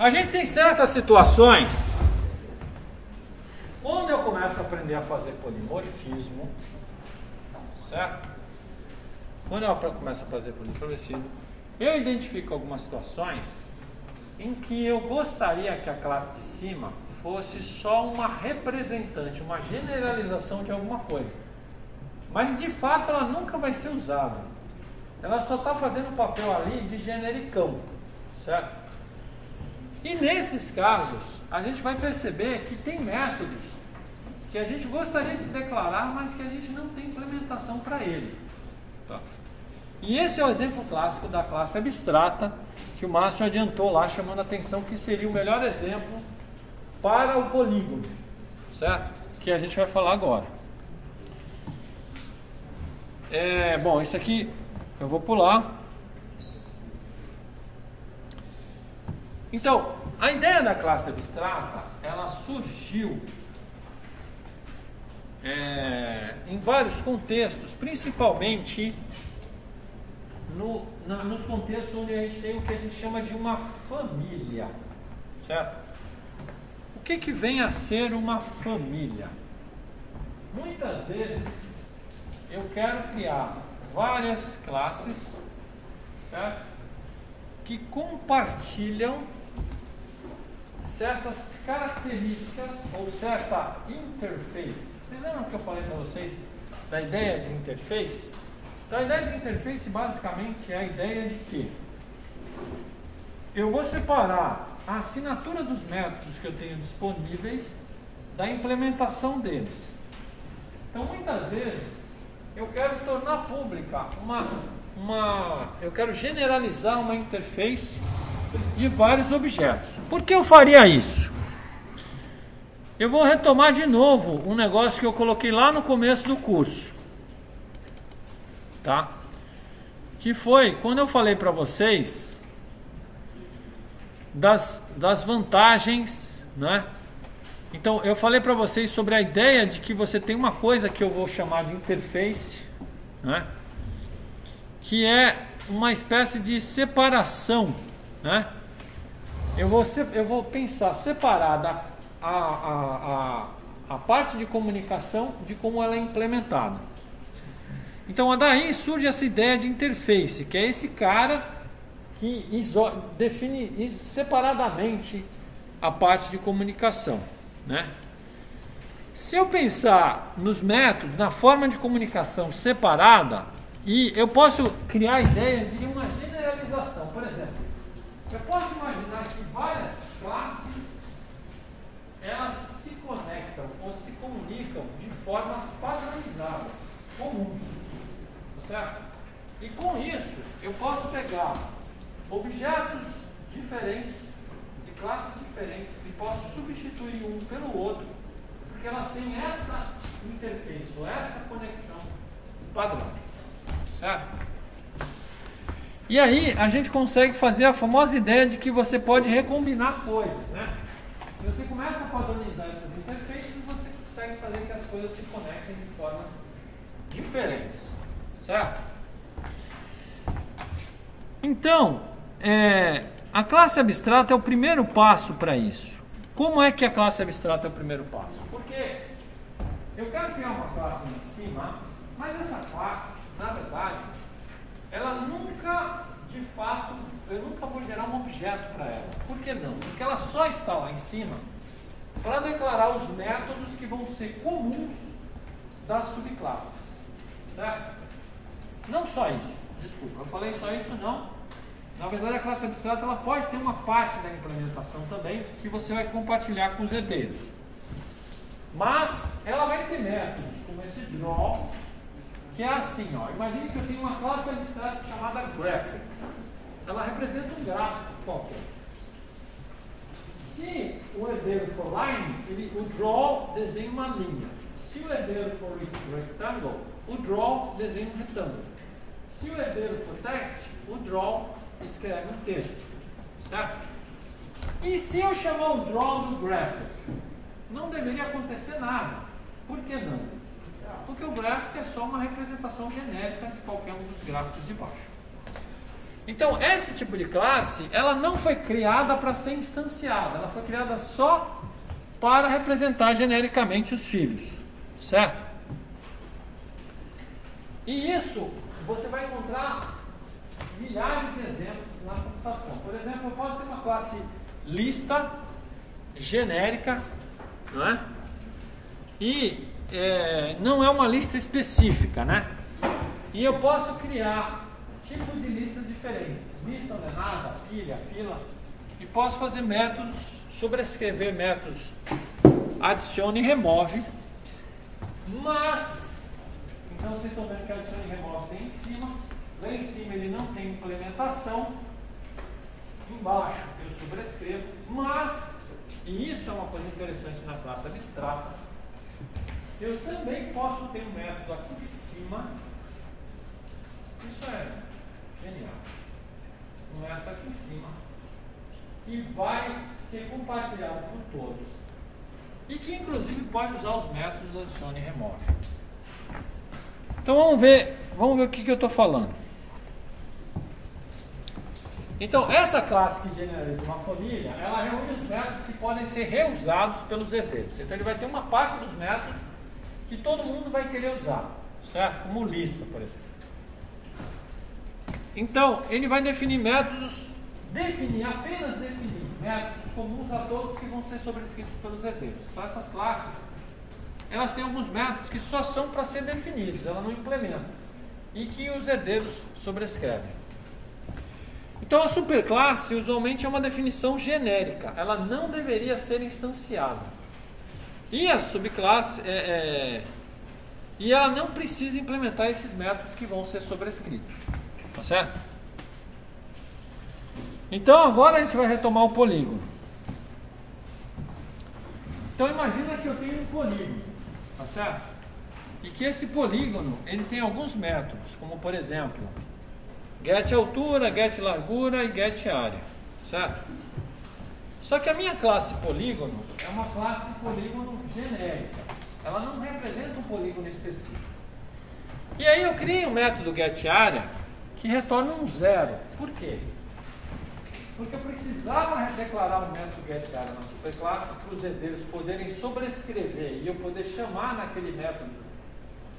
A gente tem certas situações quando eu começo a aprender a fazer polimorfismo, certo? Quando eu começo a fazer polimorfismo, eu identifico algumas situações em que eu gostaria que a classe de cima fosse só uma representante, uma generalização de alguma coisa. Mas de fato ela nunca vai ser usada. Ela só está fazendo o papel ali de genericão, certo? E nesses casos, a gente vai perceber que tem métodos que a gente gostaria de declarar, mas que a gente não tem implementação para ele. Tá? E esse é o exemplo clássico da classe abstrata que o Márcio adiantou lá, chamando a atenção que seria o melhor exemplo para o polígono, certo? Que a gente vai falar agora. É, bom, isso aqui eu vou pular. Então, a ideia da classe abstrata, ela surgiu é, em vários contextos, principalmente no, na, nos contextos onde a gente tem o que a gente chama de uma família, certo? O que, que vem a ser uma família? Muitas vezes eu quero criar várias classes, certo? Que compartilham certas características ou certa interface. Vocês lembram que eu falei para vocês da ideia de interface? Então, a ideia de interface basicamente é a ideia de que eu vou separar a assinatura dos métodos que eu tenho disponíveis da implementação deles. Então, muitas vezes, eu quero tornar pública uma, uma eu quero generalizar uma interface de vários objetos. Por que eu faria isso? Eu vou retomar de novo um negócio que eu coloquei lá no começo do curso tá? Que foi quando eu falei para vocês das, das vantagens, né? Então eu falei para vocês sobre a ideia de que você tem uma coisa que eu vou chamar de interface, né? Que é uma espécie de separação, né? Eu vou, eu vou pensar separada a, a, a, a parte de comunicação de como ela é implementada. Então daí surge essa ideia de interface, que é esse cara que define separadamente a parte de comunicação. Né? Se eu pensar nos métodos, na forma de comunicação separada, e eu posso criar a ideia de uma generalização. Por exemplo, eu posso imaginar que várias classes elas se conectam ou se comunicam de formas padronizadas, comuns. Certo? E com isso, eu posso pegar objetos diferentes, de classes diferentes, e posso substituir um pelo outro, porque elas têm essa interface, ou essa conexão padrão. E aí a gente consegue fazer a famosa ideia de que você pode recombinar coisas, né? Se você começa a padronizar essas interfaces, você consegue fazer que as coisas se conectem de formas diferentes. Certo? Então, é, a classe abstrata é o primeiro passo para isso. Como é que a classe abstrata é o primeiro passo? Porque eu quero criar uma classe em cima, mas essa classe, na verdade, ela nunca, de fato, eu nunca vou gerar um objeto para ela. Por que não? Porque ela só está lá em cima para declarar os métodos que vão ser comuns das subclasses. Certo? Não só isso, desculpa, eu falei só isso não. Na verdade, a classe abstrata ela pode ter uma parte da implementação também que você vai compartilhar com os herdeiros. Mas ela vai ter métodos como esse draw, que é assim, ó. Imagine que eu tenho uma classe abstrata chamada graphic. Ela representa um gráfico qualquer. Se o herdeiro for line, ele, o draw desenha uma linha. Se o herdeiro for rectangle, o draw desenha um retângulo. Se o herdeiro for text, o draw escreve um texto. Certo? E se eu chamar o draw do graphic? Não deveria acontecer nada. Por que não? Porque o gráfico é só uma representação genérica de qualquer um dos gráficos de baixo. Então, esse tipo de classe, ela não foi criada para ser instanciada, ela foi criada só para representar genericamente os filhos, certo? E isso você vai encontrar milhares de exemplos na computação. Por exemplo, eu posso ter uma classe lista genérica, não é? E é, não é uma lista específica, né? E eu posso criar tipos de diferentes, lista ordenada, pilha, fila, e posso fazer métodos, sobrescrever métodos. Adicione e remove, mas, então vocês estão vendo que adicione e remove tem em cima, lá em cima ele não tem implementação, embaixo eu sobrescrevo, mas, e isso é uma coisa interessante na classe abstrata, eu também posso ter um método aqui em cima, isso é genial, um método aqui em cima, que vai ser compartilhado por todos e que inclusive pode usar os métodos adicione e remove. Então vamos ver, vamos ver o que, que eu estou falando. Então, essa classe que generaliza uma família, ela reúne os métodos que podem ser reusados pelos herdeiros. Então, ele vai ter uma parte dos métodos que todo mundo vai querer usar, certo? Como lista, por exemplo. Então, ele vai definir métodos, definir, apenas definir métodos comuns a todos que vão ser sobrescritos pelos herdeiros. Então, essas classes, elas têm alguns métodos que só são para ser definidos, ela não implementa, e que os herdeiros sobrescrevem. Então a superclasse usualmente é uma definição genérica, ela não deveria ser instanciada. E a subclasse é, é, e ela não precisa implementar esses métodos que vão ser sobrescritos. Tá certo? Então agora a gente vai retomar o polígono. Então imagina que eu tenho um polígono, tá certo? E que esse polígono ele tem alguns métodos, como por exemplo Get altura, get largura e get área, certo? Só que a minha classe polígono é uma classe polígono genérica. Ela não representa um polígono específico. E aí eu criei um método getArea que retorna um zero. Por quê? Porque eu precisava declarar um método getArea na superclasse para os herdeiros poderem sobrescrever e eu poder chamar naquele método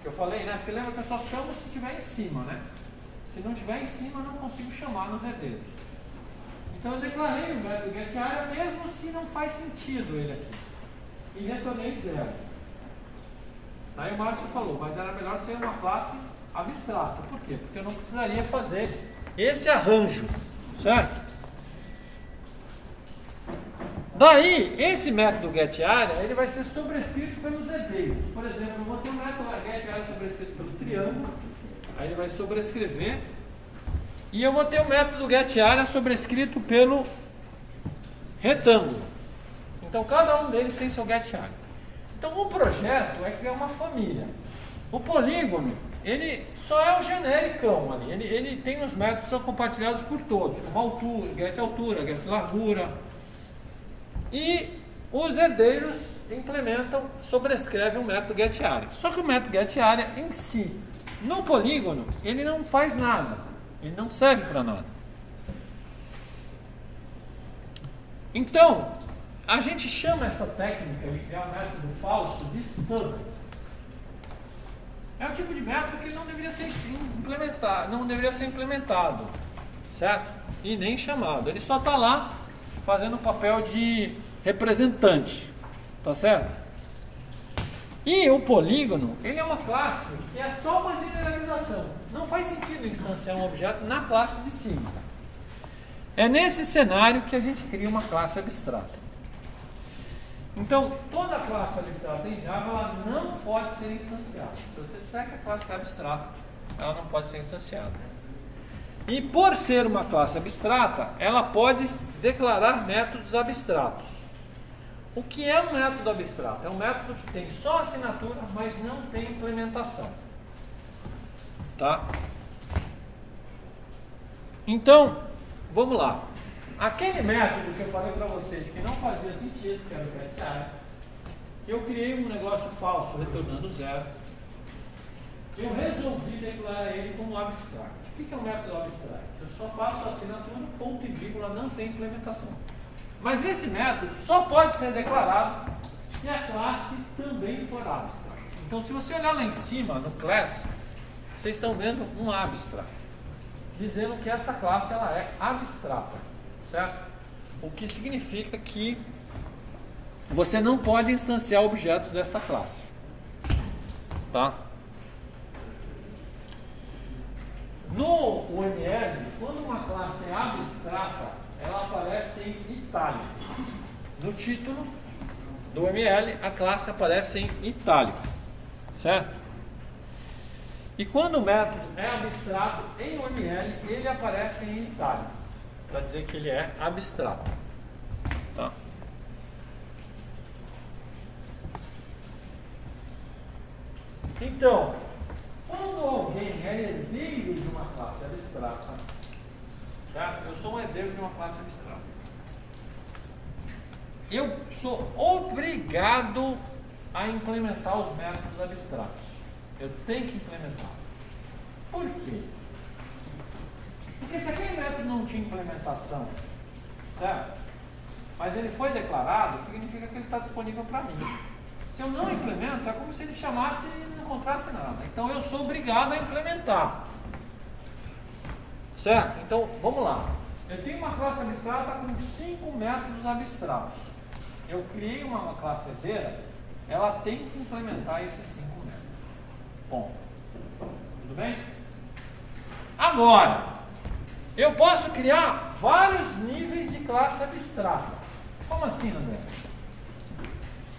que eu falei, né? Porque lembra que eu só chamo se estiver em cima, né? Se não tiver em cima, eu não consigo chamar nos herdeiros. Então eu declarei o método getArea mesmo se não faz sentido ele aqui. E retornei zero. Aí o Márcio falou, mas era melhor ser uma classe abstrata. Por quê? Porque eu não precisaria fazer esse arranjo, certo? Daí, esse método getArea, ele vai ser sobrescrito pelos herdeiros. Por exemplo, eu vou ter um método getArea sobrescrito pelo triângulo, Aí ele vai sobrescrever. E eu vou ter o método getArea sobrescrito pelo retângulo. Então cada um deles tem seu getArea. Então o projeto é criar uma família. O polígono, ele só é o genericão ali. Ele, ele tem os métodos que são compartilhados por todos, como altura, get altura, get largura. E os herdeiros implementam, sobrescrevem o método getArea. Só que o método getArea em si, no polígono, ele não faz nada. Ele não serve para nada. Então, a gente chama essa técnica de criar um método falso de stub. É um tipo de método que não deveria ser implementado, não deveria ser implementado, certo? E nem chamado. Ele só está lá fazendo o papel de representante, tá certo? E o polígono, ele é uma classe que é só uma generalização. Não faz sentido instanciar um objeto na classe de cima. É nesse cenário que a gente cria uma classe abstrata. Então, toda classe abstrata em Java ela não pode ser instanciada. Se você disser que a classe é abstrata, ela não pode ser instanciada. E por ser uma classe abstrata, ela pode declarar métodos abstratos. O que é um método abstrato? É um método que tem só assinatura, mas não tem implementação. Tá? Então, vamos lá. Aquele método que eu falei para vocês que não fazia sentido, que era o getArea, que eu criei um negócio falso retornando zero. eu resolvi declarar ele como abstrato. O que é um método abstrato? Eu só faço assinatura, ponto e vírgula, não tem implementação. Mas esse método só pode ser declarado se a classe também for abstract. Então, se você olhar lá em cima, no class, vocês estão vendo um abstract, dizendo que essa classe ela é abstrata, certo? O que significa que você não pode instanciar objetos dessa classe, tá? No UML, quando uma classe é abstrata, ela aparece em itálico. No título do UML, a classe aparece em itálico, certo? E quando o método é abstrato em UML, ele aparece em itálico, para dizer que ele é abstrato. Tá? Então, quando alguém é herdeiro de uma classe abstrata, tá? eu sou um herdeiro de uma classe abstrata. Eu sou obrigado a implementar os métodos abstratos. Eu tenho que implementar. Por quê? Porque se aquele método não tinha implementação, certo? Mas ele foi declarado, significa que ele está disponível para mim. Se eu não implemento, é como se ele chamasse e não encontrasse nada. Então eu sou obrigado a implementar. Certo? Então, vamos lá. Eu tenho uma classe abstrata com cinco métodos abstratos. Eu criei uma, classe herdeira, ela tem que implementar esses cinco métodos. Bom, tudo bem? Agora, eu posso criar vários níveis de classe abstrata. Como assim, André?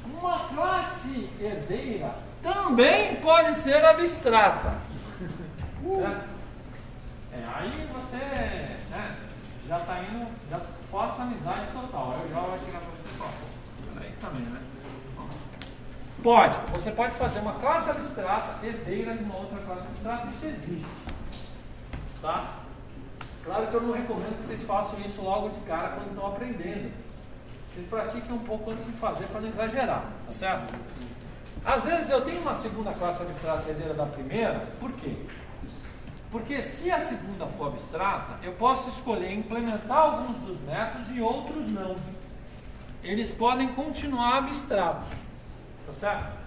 Uma classe herdeira também pode ser abstrata. Uh. É, aí você né, já está indo, já força amizade total. Eu já vou chegar para você e Aí também, né? Pode, você pode fazer uma classe abstrata herdeira de uma outra classe abstrata, isso existe. Tá? Claro que eu não recomendo que vocês façam isso logo de cara quando estão aprendendo. Vocês pratiquem um pouco antes de fazer para não exagerar, tá certo? Às vezes eu tenho uma segunda classe abstrata herdeira da primeira, por quê? Porque se a segunda for abstrata, eu posso escolher implementar alguns dos métodos e outros não. Eles podem continuar abstratos, tá certo?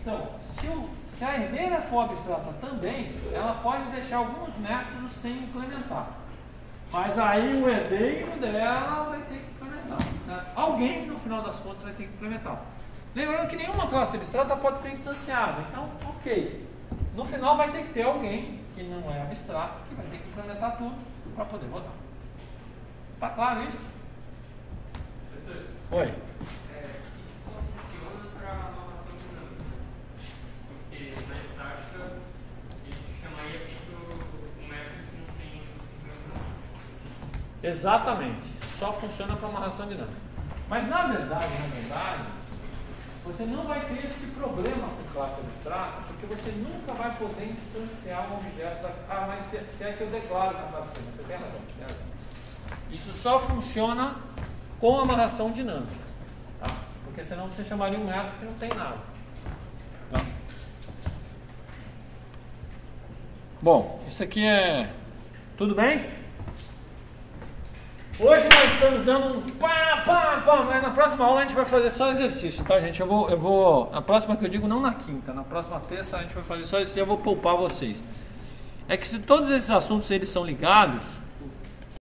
Então, se, o, se a herdeira for abstrata também, ela pode deixar alguns métodos sem implementar. Mas aí o herdeiro dela vai ter que implementar. Certo? Alguém, no final das contas, vai ter que implementar. Lembrando que nenhuma classe abstrata pode ser instanciada. Então, ok. No final vai ter que ter alguém que não é abstrato, que vai ter que implementar tudo para poder rodar. Está claro isso? Oi. é, isso só funciona para amarração dinâmica. Porque na estática, ele chamaria feito um método que não tem implementação. Exatamente. Só funciona para amarração dinâmica. Mas na verdade, na verdade, você não vai ter esse problema com classe abstrata, porque você nunca vai poder instanciar um objeto. Da... Ah, mas se, se é que eu declaro na classe C, você. Tem razão. Isso só funciona com amarração dinâmica. Tá? Porque senão você chamaria um método que não tem nada. Tá? Bom, isso aqui é. Tudo bem? Hoje nós estamos dando um pá, pá, pá, mas na próxima aula a gente vai fazer só exercício, tá, gente? Eu vou, eu vou, na próxima que eu digo, não na quinta, na próxima terça a gente vai fazer só isso e eu vou poupar vocês. É que se todos esses assuntos eles são ligados,